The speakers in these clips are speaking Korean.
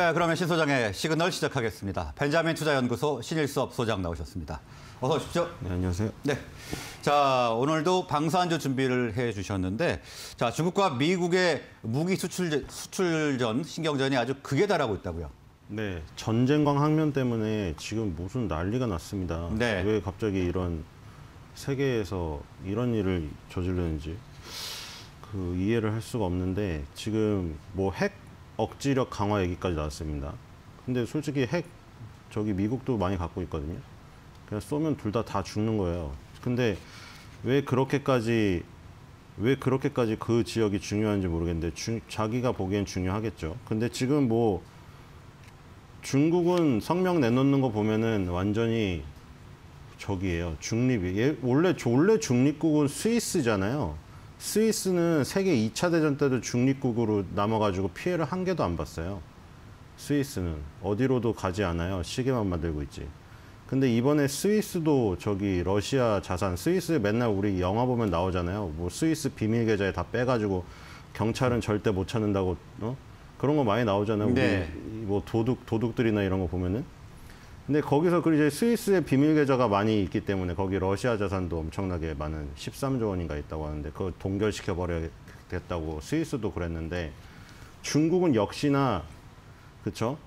네, 그러면 신 소장의 시그널 시작하겠습니다. 벤자민 투자연구소 신일수업 소장 나오셨습니다. 어서 오십시오. 네, 안녕하세요. 네. 자, 오늘도 방산주 준비를 해 주셨는데, 자, 중국과 미국의 무기 수출, 수출전, 신경전이 아주 극에 달하고 있다고요. 네, 전쟁광 항면 때문에 지금 무슨 난리가 났습니다. 네. 왜 갑자기 이런 세계에서 이런 일을 저지르는지 그 이해를 할 수가 없는데 지금 뭐 핵 억지력 강화 얘기까지 나왔습니다. 근데 솔직히 핵 저기 미국도 많이 갖고 있거든요. 그냥 쏘면 둘다다 죽는 거예요. 근데 왜 그렇게까지 왜 그렇게까지 그 지역이 중요한지 모르겠는데 주, 자기가 보기엔 중요하겠죠. 근데 지금 뭐 중국은 성명 내놓는 거 보면은 완전히 저기예요. 중립이. 얘 원래 원래 중립국은 스위스잖아요. 스위스는 세계 2차 대전 때도 중립국으로 남아가지고 피해를 한 개도 안 봤어요. 스위스는 어디로도 가지 않아요. 시계만 만들고 있지. 근데 이번에 스위스도 저기 러시아 자산, 스위스 맨날 우리 영화 보면 나오잖아요. 뭐 스위스 비밀 계좌에 다 빼가지고 경찰은 절대 못 찾는다고 어? 그런 거 많이 나오잖아요. 네. 우리 뭐 도둑 도둑들이나 이런 거 보면은. 근데 거기서 그 이제 스위스의 비밀 계좌가 많이 있기 때문에 거기 러시아 자산도 엄청나게 많은 13조 원인가 있다고 하는데 그거 동결시켜 버려야겠다고 스위스도 그랬는데 중국은 역시나 그쵸?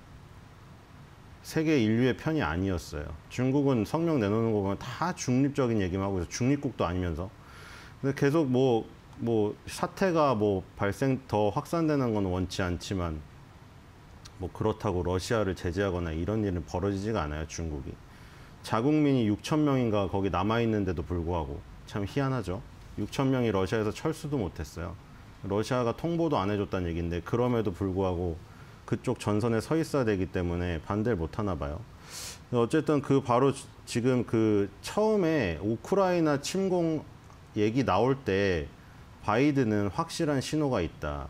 세계 인류의 편이 아니었어요. 중국은 성명 내놓는 거 보면 다 중립적인 얘기만 하고 있어. 중립국도 아니면서. 근데 계속 뭐, 뭐, 사태가 뭐 발생, 더 확산되는 건 원치 않지만 뭐 그렇다고 러시아를 제재하거나 이런 일은 벌어지지가 않아요, 중국이. 자국민이 6천 명인가 거기 남아 있는데도 불구하고 참 희한하죠. 6천 명이 러시아에서 철수도 못했어요. 러시아가 통보도 안 해줬다는 얘기인데 그럼에도 불구하고 그쪽 전선에 서 있어야 되기 때문에 반대를 못 하나 봐요. 어쨌든 그 바로 지금 그 처음에 우크라이나 침공 얘기 나올 때 바이든은 확실한 신호가 있다.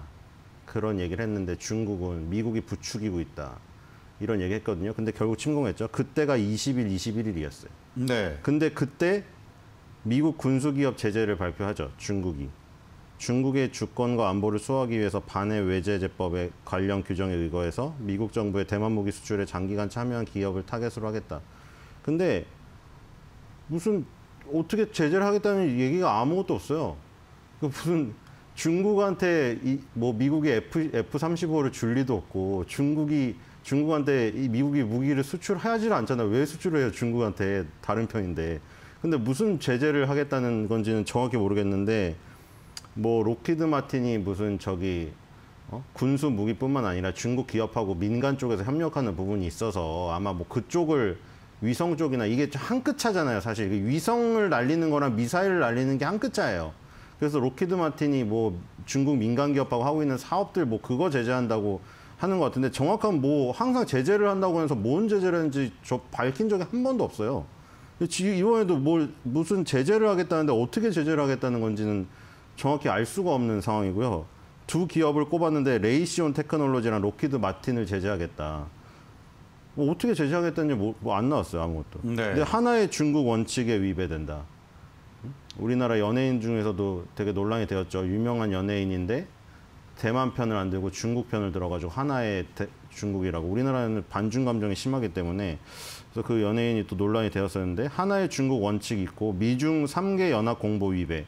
그런 얘기를 했는데 중국은 미국이 부추기고 있다. 이런 얘기 했거든요. 근데 결국 침공했죠. 그때가 20일, 21일이었어요. 네. 근데 그때 미국 군수기업 제재를 발표하죠. 중국이. 중국의 주권과 안보를 수호하기 위해서 반해 외제제법의 관련 규정에 의거해서 미국 정부의 대만 무기 수출에 장기간 참여한 기업을 타겟으로 하겠다. 근데 무슨 어떻게 제재를 하겠다는 얘기가 아무것도 없어요. 그 무슨 중국한테 이 뭐 미국이 F F35를 줄 리도 없고 중국이 중국한테 이 미국이 무기를 수출하지를 않잖아요. 왜 수출을 해요? 중국한테 다른 편인데. 근데 무슨 제재를 하겠다는 건지는 정확히 모르겠는데 뭐 Lockheed Martin이 무슨 저기 어? 군수 무기뿐만 아니라 중국 기업하고 민간 쪽에서 협력하는 부분이 있어서 아마 뭐 그쪽을 위성 쪽이나 이게 한 끗 차잖아요. 사실 위성을 날리는 거랑 미사일을 날리는 게 한 끗 차예요. 그래서 Lockheed Martin이 뭐 중국 민간 기업하고 하고 있는 사업들 뭐 그거 제재한다고 하는 것 같은데 정확한 뭐 항상 제재를 한다고 해서 뭔 제재를 했는지 저 밝힌 적이 한 번도 없어요. 지금 이번에도 뭘 무슨 제재를 하겠다는데 어떻게 제재를 하겠다는 건지는 정확히 알 수가 없는 상황이고요. 두 기업을 꼽았는데 Raytheon Technology랑 Lockheed Martin을 제재하겠다. 뭐 어떻게 제재하겠다는지 뭐 안 나왔어요 아무것도. 네. 근데 하나의 중국 원칙에 위배된다. 우리나라 연예인 중에서도 되게 논란이 되었죠. 유명한 연예인인데 대만 편을 안 들고 중국 편을 들어가지고 하나의 대, 중국이라고 우리나라는 반중 감정이 심하기 때문에 그래서 그 연예인이 또 논란이 되었었는데 하나의 중국 원칙이 있고 미중 3개 연합 공보 위배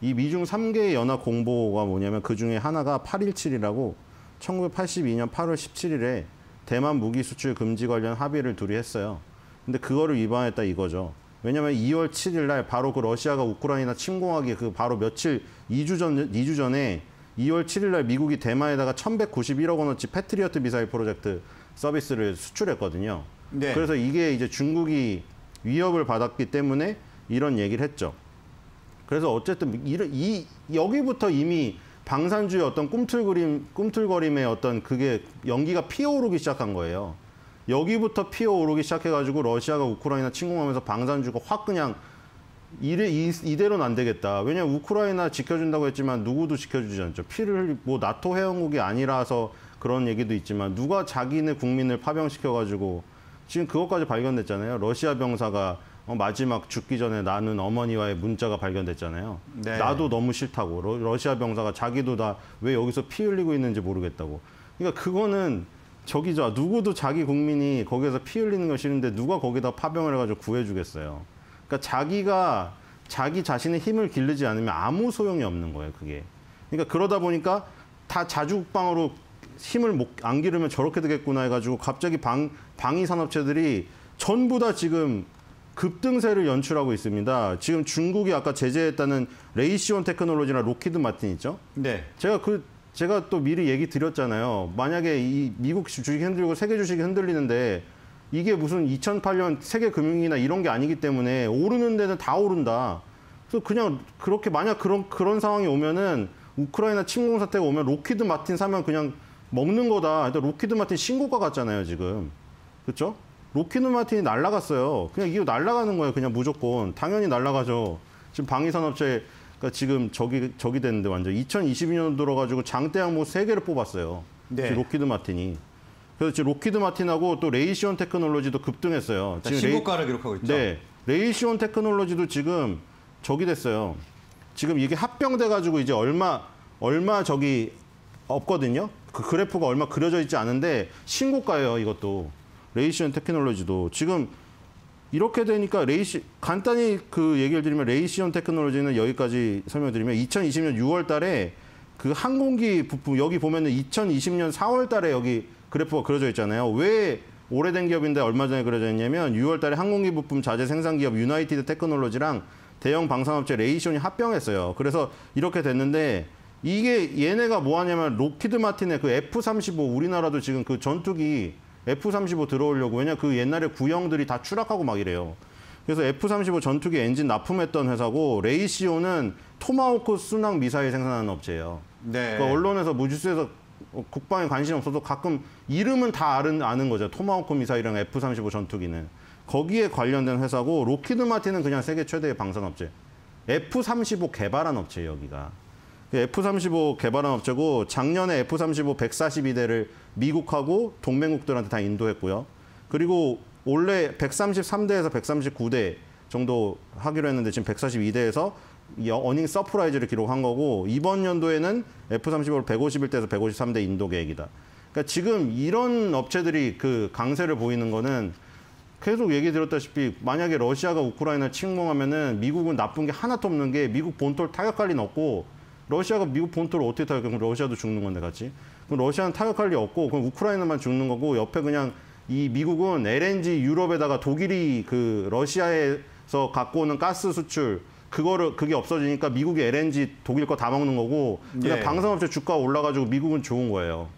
이 미중 3개의 연합 공보가 뭐냐면 그 중에 하나가 817이라고 1982년 8월 17일에 대만 무기 수출 금지 관련 합의를 둘이 했어요. 근데 그거를 위반했다 이거죠. 왜냐면 2월 7일 날 바로 그 러시아가 우크라이나 침공하기 그 바로 며칠 2주 전 2주 전에 2월 7일 날 미국이 대만에다가 1,191억 원어치 패트리어트 미사일 프로젝트 서비스를 수출했거든요. 네. 그래서 이게 이제 중국이 위협을 받았기 때문에 이런 얘기를 했죠. 그래서 어쨌든 이, 이 여기부터 이미 방산주의 어떤 꿈틀거림 꿈틀거림의 어떤 그게 연기가 피어오르기 시작한 거예요. 여기부터 피어 오르기 시작해가지고 러시아가 우크라이나 침공하면서 방산주가 확 그냥 이래 이, 이대로는 안 되겠다. 왜냐면 우크라이나 지켜준다고 했지만 누구도 지켜주지 않죠. 피를 뭐 나토 회원국이 아니라서 그런 얘기도 있지만 누가 자기네 국민을 파병시켜가지고 지금 그것까지 발견됐잖아요. 러시아 병사가 어, 마지막 죽기 전에 나는 어머니와의 문자가 발견됐잖아요. 네. 나도 너무 싫다고 러, 러시아 병사가 자기도 다왜 여기서 피 흘리고 있는지 모르겠다고. 그러니까 그거는 저기죠. 누구도 자기 국민이 거기에서 피 흘리는 거 싫은데 누가 거기다 파병을 해가지고 구해주겠어요. 그러니까 자기가 자기 자신의 힘을 기르지 않으면 아무 소용이 없는 거예요. 그게. 그러니까 그러다 보니까 다 자주국방으로 힘을 못, 안 기르면 저렇게 되겠구나 해가지고 갑자기 방, 방위 산업체들이 전부 다 지금 급등세를 연출하고 있습니다. 지금 중국이 아까 제재했다는 Raytheon Technology나 Lockheed Martin 있죠? 네. 제가 그 제가 또 미리 얘기 드렸잖아요. 만약에 이 미국 주식이 흔들리고 세계 주식이 흔들리는데 이게 무슨 2008년 세계 금융이나 이런 게 아니기 때문에 오르는 데는 다 오른다. 그래서 그냥 그렇게 만약 그런 그런 상황이 오면은 우크라이나 침공 사태가 오면 Lockheed Martin 사면 그냥 먹는 거다. 근데 Lockheed Martin 신고가 갔잖아요, 지금. 그렇죠? Lockheed Martin이 날라갔어요. 그냥 이거 날라가는 거예요, 그냥 무조건. 당연히 날라가죠. 지금 방위 산업체 가 지금 저기 저기 됐는데 완전 2022년 들어가지고 장대 양봉 세 개를 뽑았어요. 네. Lockheed Martin이. 그래서 지금 Lockheed Martin하고 또 Raytheon Technology도 급등했어요. 자, 지금 레이- 신고가를 기록하고 있죠. 네. Raytheon Technology도 지금 저기 됐어요. 지금 이게 합병돼 가지고 이제 얼마 얼마 저기 없거든요. 그 그래프가 얼마 그려져 있지 않은데 신고가예요, 이것도. Raytheon Technology도 지금 이렇게 되니까 레이시 간단히 그 얘기를 드리면 Raytheon Technology는 여기까지 설명드리면 2020년 6월 달에 그 항공기 부품 여기 보면은 2020년 4월 달에 여기 그래프가 그려져 있잖아요. 왜 오래된 기업인데 얼마 전에 그려져 있냐면 6월 달에 항공기 부품 자재 생산 기업 United Technology랑 대형 방산업체 Raytheon이 합병했어요. 그래서 이렇게 됐는데 이게 얘네가 뭐 하냐면 Lockheed Martin의 그 F-35 우리나라도 지금 그 전투기 F-35 들어오려고 왜냐 그 옛날에 구형들이 다 추락하고 막 이래요. 그래서 F-35 전투기 엔진 납품했던 회사고 Raytheon은 Tomahawk 순항 미사일 생산하는 업체예요. 네. 그러니까 언론에서 무지수에서 국방에 관심 없어도 가끔 이름은 다 아는, 아는 거죠. 토마호크 미사일이랑 F-35 전투기는. 거기에 관련된 회사고 Lockheed Martin은 그냥 세계 최대의 방산업체. F-35 개발한 업체예요, 여기가. F-35 개발한 업체고 작년에 F-35 142대를 미국하고 동맹국들한테 다 인도했고요. 그리고 원래 133대에서 139대 정도 하기로 했는데 지금 142대에서 earning surprise를 기록한 거고 이번 연도에는 F-35를 151대에서 153대 인도 계획이다. 그러니까 지금 이런 업체들이 그 강세를 보이는 거는 계속 얘기 드렸다시피 만약에 러시아가 우크라이나 침공하면은 미국은 나쁜 게 하나도 없는 게 미국 본토를 타격할 리는 없고 러시아가 미국 본토를 어떻게 타격해? 그럼 러시아도 죽는 건데 같이. 러시아는 타격할 리 없고 그럼 우크라이나만 죽는 거고 옆에 그냥 이 미국은 LNG 유럽에다가 독일이 그 러시아에서 갖고 오는 가스 수출 그거를 그게 없어지니까 미국이 LNG 독일 거 다 먹는 거고 그냥 예. 방산업체 주가 올라가지고 미국은 좋은 거예요.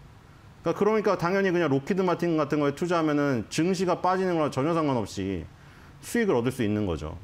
그러니까, 그러니까 당연히 그냥 Lockheed Martin 같은 거에 투자하면은 증시가 빠지는 거랑 전혀 상관없이 수익을 얻을 수 있는 거죠.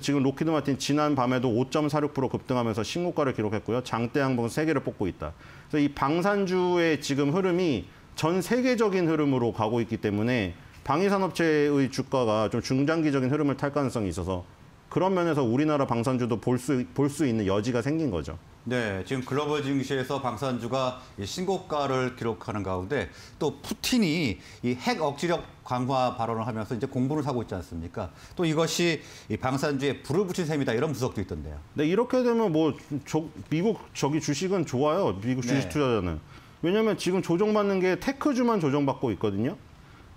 지금 Lockheed Martin 지난 밤에도 5.46% 급등하면서 신고가를 기록했고요. 장대 양봉 세개를 뽑고 있다. 그래서 이 방산주의 지금 흐름이 전 세계적인 흐름으로 가고 있기 때문에 방위산업체의 주가가 좀 중장기적인 흐름을 탈 가능성이 있어서 그런 면에서 우리나라 방산주도 볼 수 볼 수 있는 여지가 생긴 거죠. 네, 지금 글로벌 증시에서 방산주가 이 신고가를 기록하는 가운데 또 푸틴이 이 핵 억지력 강화 발언을 하면서 이제 공분을 사고 있지 않습니까? 또 이것이 이 방산주에 불을 붙인 셈이다 이런 분석도 있던데요. 네, 이렇게 되면 뭐 저- 미국 저기 주식은 좋아요. 미국 주식 네. 투자자는. 왜냐하면 지금 조정받는 게 테크주만 조정받고 있거든요.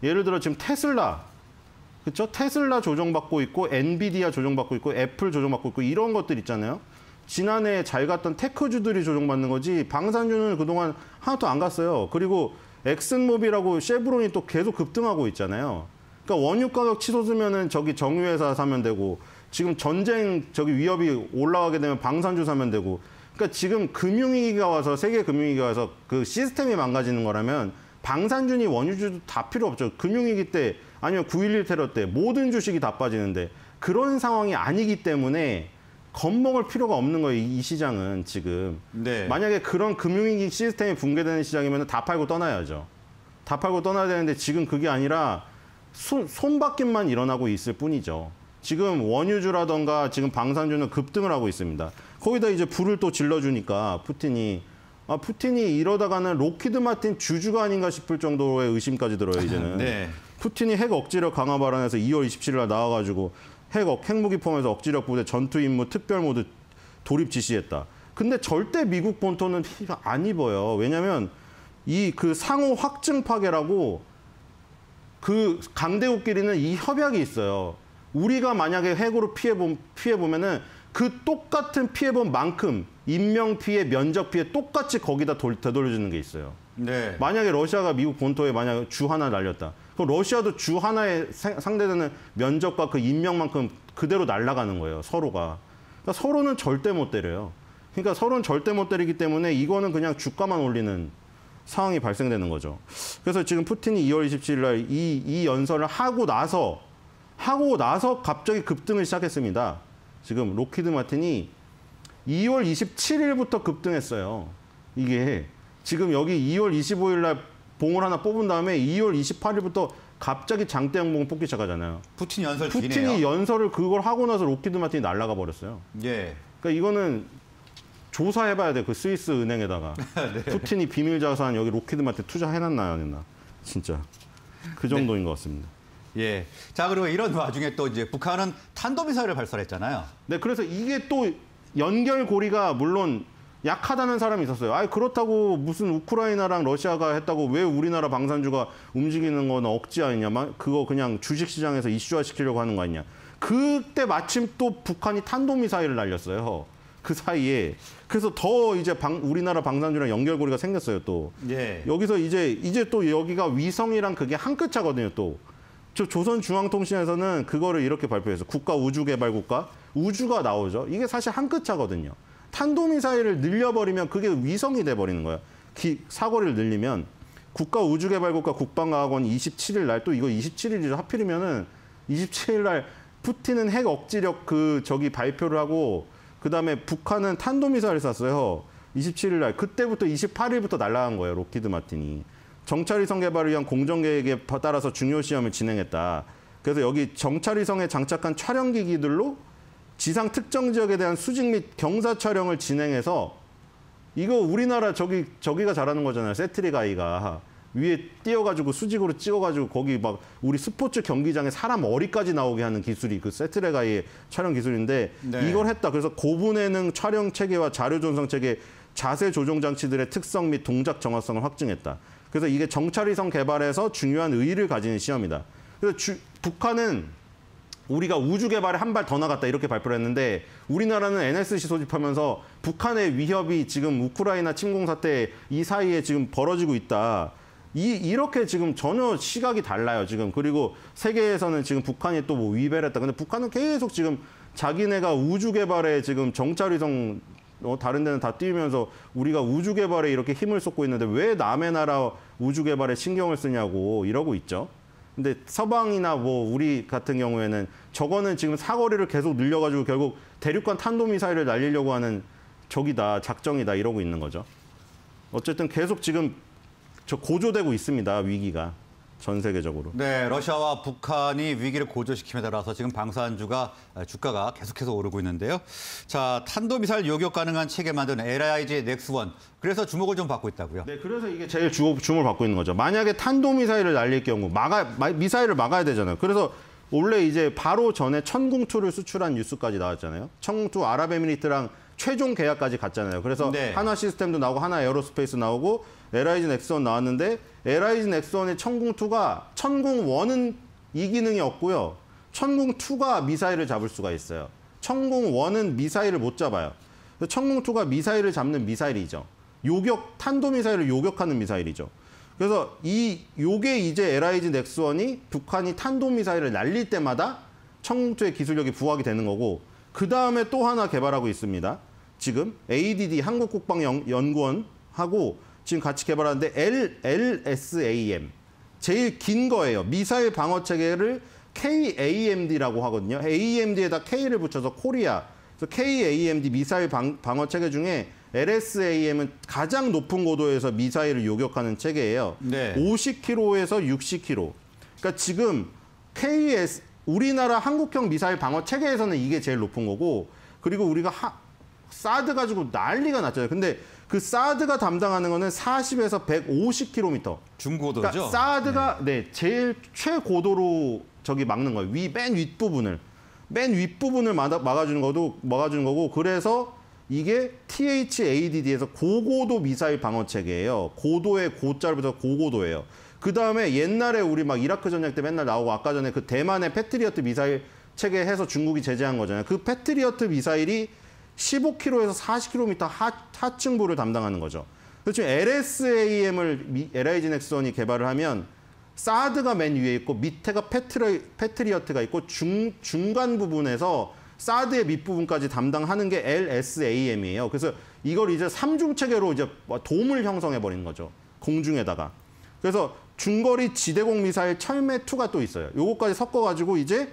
예를 들어 지금 테슬라, 그렇죠? 테슬라 조정받고 있고 엔비디아 조정받고 있고 애플 조정받고 있고 이런 것들 있잖아요. 지난해 잘 갔던 테크주들이 조정받는 거지 방산주는 그동안 하나도 안 갔어요. 그리고 엑슨모빌하고 쉐브론이 또 계속 급등하고 있잖아요. 그러니까 원유 가격 치솟으면은 저기 정유회사 사면 되고 지금 전쟁 저기 위협이 올라가게 되면 방산주 사면 되고 그러니까 지금 금융위기가 와서 세계 금융위기가 와서 그 시스템이 망가지는 거라면 방산주니 원유주도 다 필요 없죠. 금융위기 때 아니면 9.11 테러 때 모든 주식이 다 빠지는데 그런 상황이 아니기 때문에 겁먹을 필요가 없는 거예요. 이 시장은 지금. 네. 만약에 그런 금융위기 시스템이 붕괴되는 시장이면 다 팔고 떠나야죠. 다 팔고 떠나야 되는데 지금 그게 아니라 손, 손바뀜만 일어나고 있을 뿐이죠. 지금 원유주라던가 지금 방산주는 급등을 하고 있습니다. 거기다 이제 불을 또 질러주니까 푸틴이 아 푸틴이 이러다가는 Lockheed Martin 주주가 아닌가 싶을 정도의 의심까지 들어요 이제는. 네. 푸틴이 핵 억지력 강화 발언에서 2월 27일 날 나와가지고 핵 억- 핵무기 포함해서 억지력 부대 전투 임무 특별 모드 돌입 지시했다. 근데 절대 미국 본토는 안 입어요. 왜냐하면 이 그 상호 확증 파괴라고 그 강대국끼리는 이 협약이 있어요. 우리가 만약에 핵으로 피해 보 피해 보면은 그 똑같은 피해 본 만큼 인명 피해, 면적 피해 똑같이 거기다 돌, 되돌려주는 게 있어요. 네. 만약에 러시아가 미국 본토에 만약 주 하나 날렸다. 그럼 러시아도 주 하나에 사- 상대되는 면적과 그 인명만큼 그대로 날아가는 거예요. 서로가. 그러니까 서로는 절대 못 때려요. 그러니까 서로는 절대 못 때리기 때문에 이거는 그냥 주가만 올리는 상황이 발생되는 거죠. 그래서 지금 푸틴이 2월 27일 날 이 이 연설을 하고 나서 하고 나서 갑자기 급등을 시작했습니다. 지금 로키드 마틴이 2월 27일부터 급등했어요. 이게 지금 여기 2월 25일 날 봉을 하나 뽑은 다음에 2월 28일부터 갑자기 장대 양봉 뽑기 시작하잖아요. 푸틴 연설 푸틴이. 연설을 그걸 하고 나서 Lockheed Martin이 날아가 버렸어요. 예. 그러니까 이거는 조사해봐야 돼. 그 스위스 은행에다가 네. 푸틴이 비밀 자산 여기 Lockheed Martin 투자해놨나 안 했나. 진짜 그 정도인 것 같습니다. 예. 자, 그리고 이런 와중에 또 이제 북한은 탄도미사일을 발사했잖아요. 네, 그래서 이게 또 연결고리가 물론 약하다는 사람이 있었어요. 아, 그렇다고 무슨 우크라이나랑 러시아가 했다고 왜 우리나라 방산주가 움직이는 건 억지 아니냐? 막 그거 그냥 주식시장에서 이슈화 시키려고 하는 거 아니냐? 그때 마침 또 북한이 탄도미사일을 날렸어요. 그 사이에. 그래서 더 이제 방- 우리나라 방산주랑 연결고리가 생겼어요, 또. 예. 여기서 이제 이제 또 여기가 위성이랑 그게 한 끗 차거든요, 또. 저 조선중앙통신에서는 그거를 이렇게 발표해서 국가 우주개발국가 우주가 나오죠. 이게 사실 한 끗 차거든요. 탄도미사일을 늘려버리면 그게 위성이 돼버리는 거예요. 기, 사거리를 늘리면 국가 우주개발국가 국방과학원이 27일 날 또 이거 27일이죠. 하필이면은 27일 날 푸틴은 핵 억지력 그 저기 발표를 하고 그다음에 북한은 탄도미사일 쐈어요. 27일 날 그때부터 28일부터 날아간 거예요. 록히드 마틴이. 정찰위성 개발을 위한 공정 계획에 따라서 중요 시험을 진행했다. 그래서 여기 정찰위성에 장착한 촬영 기기들로 지상 특정 지역에 대한 수직 및 경사 촬영을 진행해서 이거 우리나라 저기 저기가 잘하는 거잖아요. 세트리가이가 위에 띄어가지고 수직으로 찍어가지고 거기 막 우리 스포츠 경기장에 사람 머리까지 나오게 하는 기술이 그 세트레가이의 촬영 기술인데 네. 이걸 했다. 그래서 고분해능 촬영 체계와 자료 전송 체계 자세 조종 장치들의 특성 및 동작 정확성을 확증했다. 그래서 이게 정찰위성 개발에서 중요한 의의를 가지는 시험이다. 그래서 주- 북한은 우리가 우주 개발에 한 발 더 나갔다 이렇게 발표를 했는데 우리나라는 NSC 소집하면서 북한의 위협이 지금 우크라이나 침공 사태 이 사이에 지금 벌어지고 있다. 이 이렇게 지금 전혀 시각이 달라요 지금 그리고 세계에서는 지금 북한이 또 뭐 위배를 했다. 근데 북한은 계속 지금 자기네가 우주 개발에 지금 정찰위성 어, 다른 데는 다 띄우면서 우리가 우주 개발에 이렇게 힘을 쏟고 있는데 왜 남의 나라 우주 개발에 신경을 쓰냐고 이러고 있죠. 근데 서방이나 뭐 우리 같은 경우에는 저거는 지금 사거리를 계속 늘려가지고 결국 대륙간 탄도미사일을 날리려고 하는 적이다, 작정이다 이러고 있는 거죠. 어쨌든 계속 지금 저 고조되고 있습니다 위기가 전 세계적으로. 네, 러시아와 북한이 위기를 고조시킴에 따라서 지금 방산주가 아, 주가가 계속해서 오르고 있는데요. 자, 탄도미사일 요격 가능한 체계 만드는 LIG 넥스원. 그래서 주목을 좀 받고 있다고요. 네, 그래서 이게 제일 주, 주목을 받고 있는 거죠. 만약에 탄도미사일을 날릴 경우 막아 마- 미사일을 막아야 되잖아요. 그래서 원래 이제 바로 전에 천궁2를 수출한 뉴스까지 나왔잖아요. 천궁2 아랍에미리트랑 최종 계약까지 갔잖아요. 그래서 네. 한화 시스템도 나오고 한화 에어로스페이스 나오고 LIG 넥스원 나왔는데 LIG 넥스원의 천궁2가 천궁1은 이 기능이 없고요. 천궁2가 미사일을 잡을 수가 있어요. 천궁1은 미사일을 못 잡아요. 그래서 천궁2가 미사일을 잡는 미사일이죠. 요격 탄도미사일을 요격하는 미사일이죠. 그래서 이 요게 이제 LIG 넥스원이 북한이 탄도미사일을 날릴 때마다 천궁2의 기술력이 부각이 되는 거고 그 다음에 또 하나 개발하고 있습니다. 지금 ADD 한국국방연구원하고 지금 같이 개발하는데 L, LSAM 제일 긴 거예요. 미사일 방어 체계를 KAMD라고 하거든요. AMD에다 K를 붙여서 코리아. 그래서 KAMD 미사일 방, 방어 체계 중에 LSAM은 가장 높은 고도에서 미사일을 요격하는 체계예요. 네. 50km에서 60km. 그러니까 지금 KS 우리나라 한국형 미사일 방어 체계에서는 이게 제일 높은 거고 그리고 우리가 하, 사드 가지고 난리가 났잖아요. 근데 그 사드가 담당하는 거는 40에서 150km. 중고도죠. 그러니까 사드가 네. 제일 최고도로 저기 막는 거예요. 위 맨 윗부분을 맨 윗부분을 막아, 막아주는 거도 막아 주는 거고 그래서 이게 THADD에서 고고도 미사일 방어 체계예요. 고도의 고자를 서 고고도예요. 그 다음에 옛날에 우리 막 이라크 전쟁 때 맨날 나오고 아까 전에 그 대만의 패트리어트 미사일 체계 해서 중국이 제재한 거잖아요. 그 패트리어트 미사일이 15km에서 40km 하, 하층부를 담당하는 거죠. 지금 L-SAM을 LIG 넥스원이 개발을 하면 사드가 맨 위에 있고 밑에가 패트리, 패트리어트가 있고 중, 중간 부분에서 사드의 밑부분까지 담당하는 게 L-SAM이에요. 그래서 이걸 이제 삼중 체계로 이제 돔을 형성해 버리는 거죠. 공중에다가. 그래서 중거리 지대공 미사일 철매 2가 또 있어요. 요거까지 섞어 가지고 이제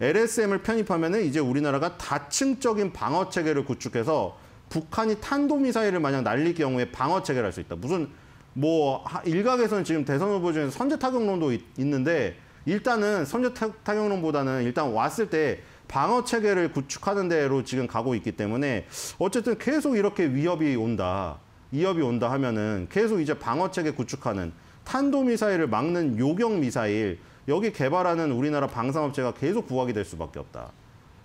LSM을 편입하면은 이제 우리나라가 다층적인 방어 체계를 구축해서 북한이 탄도 미사일을 만약 날릴 경우에 방어 체계를 할 수 있다. 무슨 뭐 일각에서는 지금 대선 후보 중에서 선제 타격론도 있, 는데 일단은 선제 타격론보다는 일단 왔을 때 방어 체계를 구축하는 대로 지금 가고 있기 때문에 어쨌든 계속 이렇게 위협이 온다. 위협이 온다 하면은 계속 이제 방어 체계 구축하는 탄도 미사일을 막는 요격 미사일 여기 개발하는 우리나라 방산업체가 계속 부각이 될 수밖에 없다.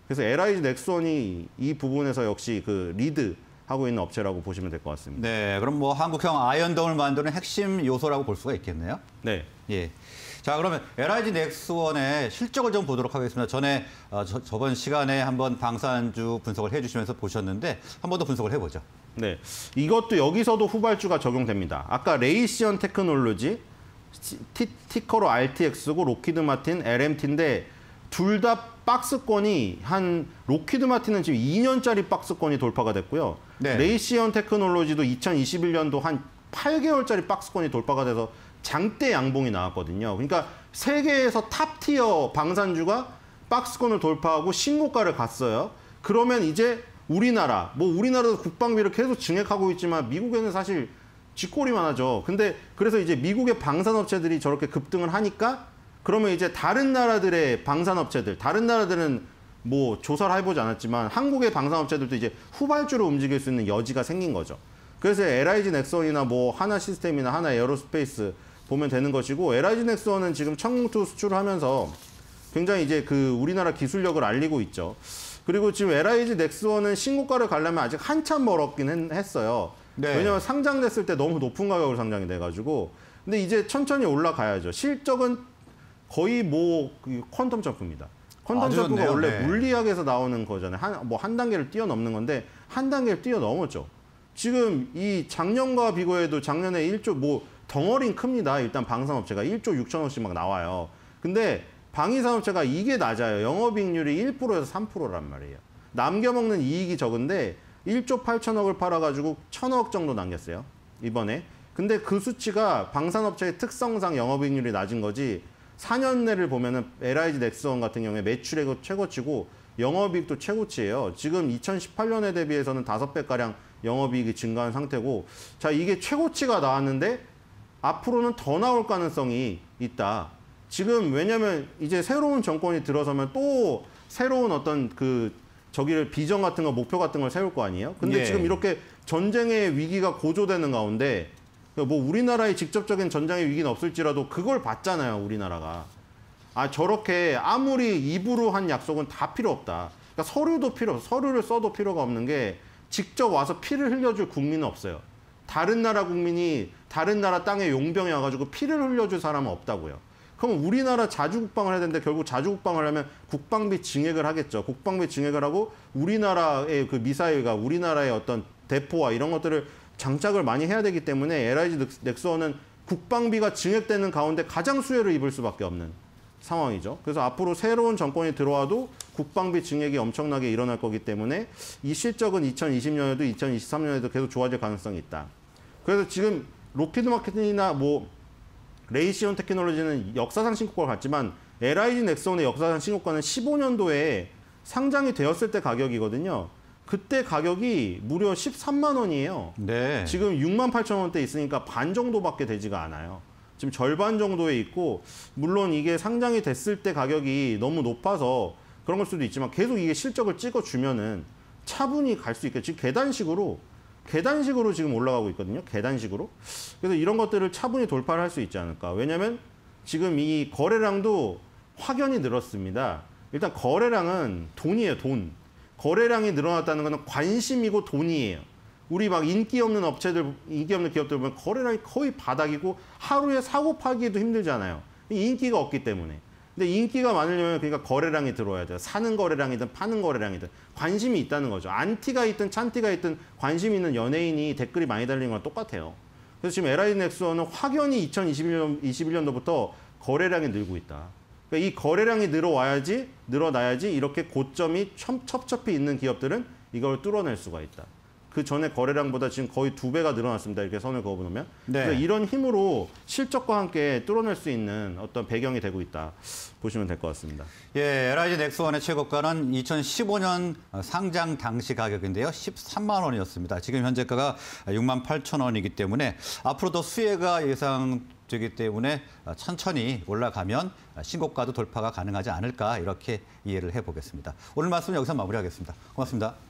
그래서 LIG 넥스원이 이 부분에서 역시 그 리드 하고 있는 업체라고 보시면 될 것 같습니다. 네, 그럼 뭐 한국형 아이언돔을 만드는 핵심 요소라고 볼 수가 있겠네요. 네. 예. 자, 그러면 LIG 넥스원의 실적을 좀 보도록 하겠습니다. 전에 어, 저, 저번 시간에 한번 방산주 분석을 해주시면서 보셨는데 한 번 더 분석을 해보죠. 네, 이것도 여기서도 후발주가 적용됩니다. 아까 레이시온 테크놀로지 티, ticker로 RTX고 록히드 마틴 LMT인데 둘 다 박스권이 한 록히드 마틴은 지금 2년짜리 박스권이 돌파가 됐고요. 네. 레이시온 테크놀로지도 2021년도 한 8개월짜리 박스권이 돌파가 돼서 장대 양봉이 나왔거든요. 그러니까 세계에서 top tier 방산주가 박스권을 돌파하고 신고가를 갔어요. 그러면 이제 우리나라, 뭐 우리나라도 국방비를 계속 증액하고 있지만 미국에는 사실 쥐꼬리만 하죠. 근데 그래서 이제 미국의 방산업체들이 저렇게 급등을 하니까 그러면 이제 다른 나라들의 방산업체들, 다른 나라들은 뭐 조사를 해보지 않았지만 한국의 방산업체들도 이제 후발주로 움직일 수 있는 여지가 생긴 거죠. 그래서 LIG 넥스원이나 뭐 한화 시스템이나 한화 에어로스페이스 보면 되는 것이고 LIG 넥슨은 지금 청투 수출을 하면서 굉장히 이제 그 우리나라 기술력을 알리고 있죠. 그리고 지금 LIG 넥슨은 신고가를 가려면 아직 한참 멀었긴 했어요. 네. 왜냐하면 상장됐을 때 너무 높은 가격으로 상장이 돼가지고 근데 이제 천천히 올라가야죠. 실적은 거의 뭐그 퀀텀 점프입니다. 퀀텀 점프가 원래 네. 물리학에서 나오는 거잖아요. 한 뭐 한 단계를 뛰어넘는 건데 한 단계를 뛰어넘었죠. 지금 이 작년과 비교해도 작년에 1조 뭐 덩어리는 큽니다. 일단 방산업체가 1조 6천억씩 막 나와요. 근데 방위산업체가 이게 낮아요. 영업이익률이 1%에서 3%란 말이에요. 남겨먹는 이익이 적은데 1조 8천억을 팔아가지고 1천억 정도 남겼어요. 이번에. 근데 그 수치가 방산업체의 특성상 영업이익률이 낮은 거지 4년 내를 보면은 LIG 넥스원 같은 경우에 매출액은 최고치고 영업이익도 최고치예요. 지금 2018년에 대비해서는 5배가량 영업이익이 증가한 상태고 자 이게 최고치가 나왔는데 앞으로는 더 나올 가능성이 있다. 지금 왜냐면 이제 새로운 정권이 들어서면 또 새로운 어떤 그 저기를 비전 같은 거 목표 같은 걸 세울 거 아니에요? 근데 예. 지금 이렇게 전쟁의 위기가 고조되는 가운데 뭐 우리나라의 직접적인 전쟁의 위기는 없을지라도 그걸 봤잖아요, 우리나라가. 아, 저렇게 아무리 입으로 한 약속은 다 필요 없다. 그러니까 서류도 필요. 서류를 써도 필요가 없는 게 직접 와서 피를 흘려줄 국민은 없어요. 다른 나라 국민이 다른 나라 땅에 용병이 와가지고 피를 흘려줄 사람은 없다고요. 그럼 우리나라 자주국방을 해야 되는데 결국 자주국방을 하면 국방비 증액을 하겠죠. 국방비 증액을 하고 우리나라의 그 미사일과 우리나라의 어떤 대포와 이런 것들을 장착을 많이 해야 되기 때문에 LIG 넥스원은 국방비가 증액되는 가운데 가장 수혜를 입을 수밖에 없는 상황이죠. 그래서 앞으로 새로운 정권이 들어와도 국방비 증액이 엄청나게 일어날 거기 때문에 이 실적은 2022년에도 2023년에도 계속 좋아질 가능성이 있다. 그래서 지금 록히드 마틴이나 뭐 레이시온 테크놀로지는 역사상 신고가를 갔지만 LIG 넥스원의 역사상 신고가는 15년도에 상장이 되었을 때 가격이거든요. 그때 가격이 무려 13만 원이에요. 네. 지금 6만 8천 원대 있으니까 반 정도밖에 되지가 않아요. 지금 절반 정도에 있고 물론 이게 상장이 됐을 때 가격이 너무 높아서 그런 걸 수도 있지만 계속 이게 실적을 찍어 주면은 차분히 갈 수 있게 지금 계단식으로 계단식으로 지금 올라가고 있거든요. 계단식으로. 그래서 이런 것들을 차분히 돌파를 할 수 있지 않을까. 왜냐하면 지금 이 거래량도 확연히 늘었습니다. 일단 거래량은 돈이에요, 돈. 거래량이 늘어났다는 것은 관심이고 돈이에요. 우리 막 인기 없는 업체들, 인기 없는 기업들 보면 거래량이 거의 바닥이고 하루에 사고 파기도 힘들잖아요. 이 인기가 없기 때문에. 근데 인기가 많으려면 그러니까 거래량이 들어와야 돼요. 사는 거래량이든 파는 거래량이든 관심이 있다는 거죠. 안티가 있든 찬티가 있든 관심 있는 연예인이 댓글이 많이 달리는 거랑 똑같아요. 그래서 지금 LID 넥스원은 확연히 2021년 21년도부터 거래량이 늘고 있다. 그러니까 이 거래량이 늘어와야지 늘어나야지 이렇게 고점이 첩- 첩첩히 있는 기업들은 이걸 뚫어낼 수가 있다. 그 전에 거래량보다 지금 거의 두 배가 늘어났습니다. 이렇게 선을 그어 보면. 네. 그래서 이런 힘으로 실적과 함께 뚫어낼 수 있는 어떤 배경이 되고 있다. 보시면 될 것 같습니다. 예, LIG 넥스원의 최고가는 2015년 상장 당시 가격인데요. 13만 원이었습니다. 지금 현재가가 6만 8천 원이기 때문에 앞으로도 수혜가 예상 되기 때문에 천천히 올라가면 신고가도 돌파가 가능하지 않을까 이렇게 이해를 해보겠습니다. 오늘 말씀 여기서 마무리하겠습니다. 고맙습니다.